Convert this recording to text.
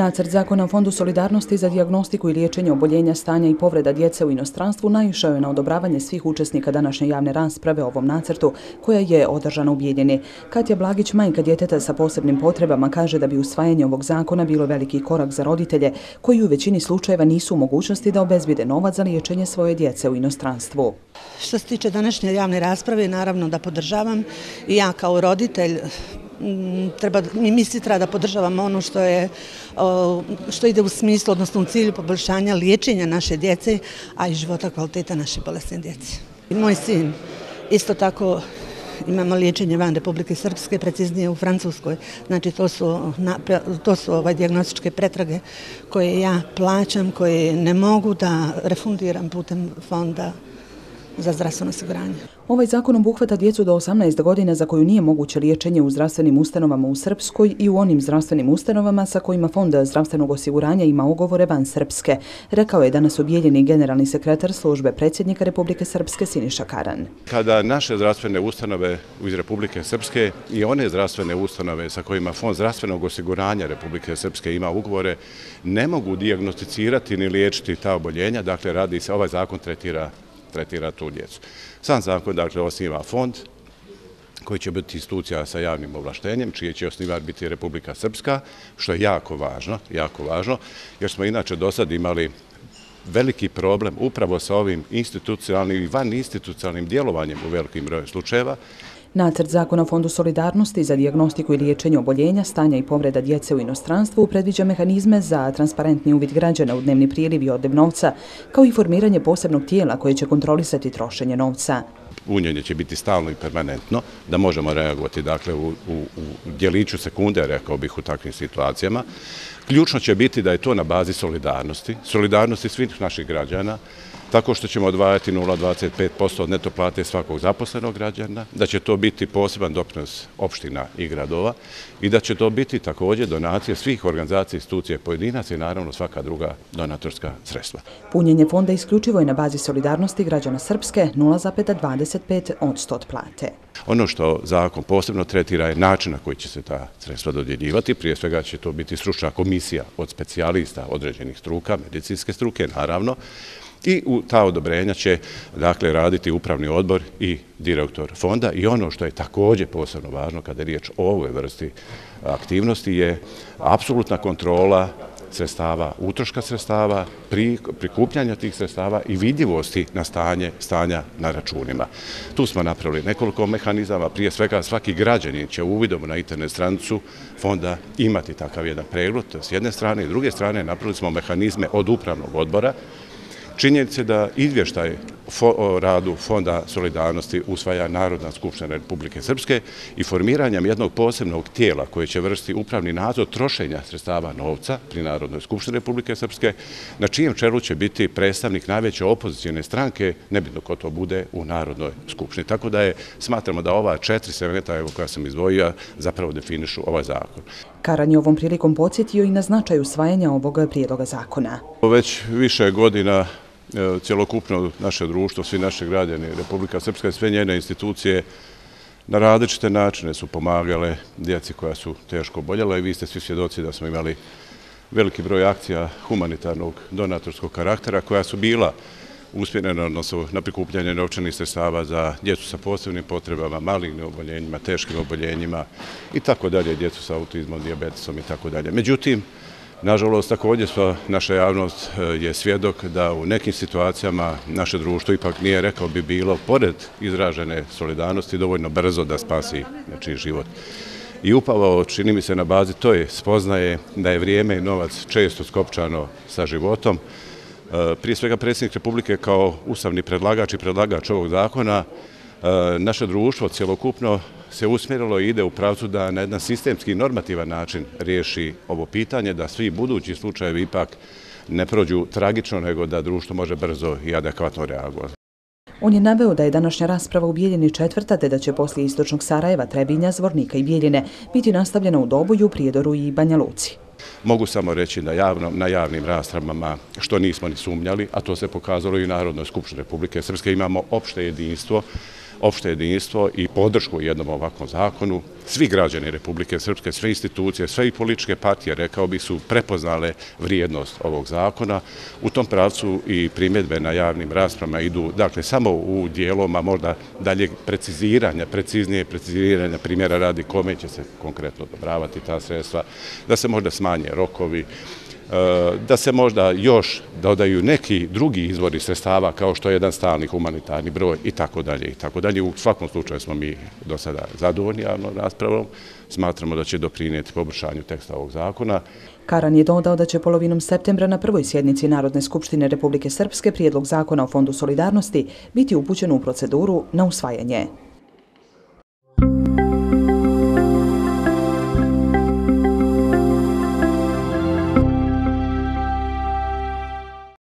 Nacrt zakona o Fondu solidarnosti za diagnostiku i liječenje oboljenja stanja i povreda djece u inostranstvu naišao je na odobravanje svih učesnika današnje javne rasprave o ovom nacrtu, koja je održana u Bijeljini. Katja Blagić, majka djeteta sa posebnim potrebama, kaže da bi usvajanje ovog zakona bilo veliki korak za roditelje, koji u većini slučajeva nisu u mogućnosti da obezbide novac za liječenje svoje djece u inostranstvu. Što se tiče današnje javne rasprave, naravno da podržavam i ja kao roditelj Mm, treba, mi svi treba da podržavamo ono što je što ide u smislu, odnosno u cilju poboljšanja liječenja naše djece, a i života kvaliteta naše bolesne djece. Moj sin isto tako imamo liječenje van Republike Srpske, preciznije u Francuskoj. Znači to su, to su ovaj, diagnostičke pretrage koje ja plaćam, koje ne mogu da refundiram putem fonda za zdravstveno osiguranje. Ovaj zakon obuhvata djecu do 18 godina za koju nije moguće liječenje u zdravstvenim ustanovama u Srpskoj i u onim zdravstvenim ustanovama sa kojima Fond zdravstvenog osiguranja ima ugovore van Srpske, rekao je danas objeljeni generalni sekretar službe predsjednika Republike Srpske Siniša Karan. Kada naše zdravstvene ustanove iz Republike Srpske i one zdravstvene ustanove sa kojima Fond zdravstvenog osiguranja Republike Srpske ima ugovore ne mogu diagnosticirati ni liječiti ta oboljenja, dakle radi se, ovaj zakon tretira tretira tu djecu. Sam zakon, dakle, osniva fond koji će biti institucija sa javnim ovlaštenjem, čije će osnivar biti Republika Srpska, što je jako važno, jako važno, jer smo inače do sad imali veliki problem upravo sa ovim institucionalnim i van institucionalnim djelovanjem u velikim broju slučajeva, Nacrt zakona o Fondu solidarnosti za diagnostiku i liječenje oboljenja, stanja i povreda djece u inostranstvu predviđa mehanizme za transparentni uvid građana u dnevni prijeliv i odnev novca, kao i formiranje posebnog tijela koje će kontrolisati trošenje novca. Unjenje će biti stalno i permanentno, da možemo reagovati dakle, u, u, u djeliću sekunde, rekao bih, u takvim situacijama. Ključno će biti da je to na bazi solidarnosti, solidarnosti svih naših građana, tako što ćemo odvajati 0,25% od neto plate svakog zaposlenog građana, da će to biti poseban doprinos opština i gradova i da će to biti također donacije svih organizacija, institucije, pojedinaca i naravno svaka druga donatorska sredstva. Punjenje fonda isključivo je na bazi solidarnosti građana Srpske 0,25 od 100 plate. Ono što zakon posebno tretira je način na koji će se ta sredstva dodjeljivati. Prije svega će to biti stručna komisija od specijalista određenih struka, medicinske struke, naravno, i u ta odobrenja će dakle raditi upravni odbor i direktor fonda. I ono što je također posebno važno kada je riječ o ovoj vrsti aktivnosti je apsolutna kontrola sredstava, utroška sredstava, prikupljanja tih sredstava i vidljivosti na stanje stanja na računima. Tu smo napravili nekoliko mehanizama, prije svega svaki građanin će uvidom na internet stranicu fonda imati takav jedan pregled, s jedne strane i druge strane napravili smo mehanizme od upravnog odbora Činjenice da izvještaj o radu Fonda solidarnosti usvaja Narodna skupština Republike Srpske i formiranjem jednog posebnog tijela koje će vršiti upravni nadzor trošenja sredstava novca pri Narodnoj skupštini Republike Srpske, na čijem čelu će biti predstavnik najveće opozicijne stranke, nebitno ko to bude, u Narodnoj skupštini. Tako da je, smatramo da ova četiri segmenta koja sam izdvojio zapravo definišu ovaj zakon. Karan je ovom prilikom podsjetio i na značaj usvajanja ovog prijedloga zakona. Već više godina E, cjelokupno naše društvo, svi naše građani, Republika Srpska i sve njene institucije na različite načine su pomagale djeci koja su teško boljela i vi ste svi svjedoci da smo imali veliki broj akcija humanitarnog donatorskog karaktera koja su bila uspjenena odnosno na prikupljanje novčanih sredstava za djecu sa posebnim potrebama, malignim oboljenjima, teškim oboljenjima i tako dalje, djecu sa autizmom, diabetesom i tako dalje. Međutim, Nažalost, također sva naša javnost e, je svjedok da u nekim situacijama naše društvo ipak nije rekao bi bilo, pored izražene solidarnosti, dovoljno brzo da spasi znači, život. I upavo, čini mi se na bazi, to je spoznaje da je vrijeme i novac često skopčano sa životom. E, prije svega predsjednik Republike kao ustavni predlagač i predlagač ovog zakona, naše društvo cjelokupno se usmjerilo i ide u pravcu da na jedan sistemski normativan način riješi ovo pitanje, da svi budući slučajevi ipak ne prođu tragično, nego da društvo može brzo i adekvatno reagovati. On je naveo da je današnja rasprava u Bijeljini četvrta, te da će poslije istočnog Sarajeva, Trebinja, Zvornika i Bijeljine biti nastavljena u Doboju, Prijedoru i Banja Luci. Mogu samo reći javno, na javnim rastravama što nismo ni sumnjali, a to se pokazalo i u Narodnoj skupštini Republike Srpske, imamo opšte jedinstvo opšte jedinstvo i podršku jednom ovakvom zakonu. Svi građani Republike Srpske, sve institucije, sve i političke partije, rekao bi, su prepoznale vrijednost ovog zakona. U tom pravcu i primjedbe na javnim raspravama idu, dakle, samo u dijeloma možda dalje preciziranja, preciznije preciziranja primjera radi kome će se konkretno odobravati ta sredstva, da se možda smanje rokovi, Eh, da se možda još dodaju neki drugi izvori sredstava kao što je jedan stalni humanitarni broj i tako dalje i tako dalje. U svakom slučaju smo mi do sada zadovoljni javnom raspravom. Smatramo da će doprinijeti poboljšanju teksta ovog zakona. Karan je dodao da će polovinom septembra na prvoj sjednici Narodne skupštine Republike Srpske prijedlog zakona o Fondu solidarnosti biti upućen u proceduru na usvajanje.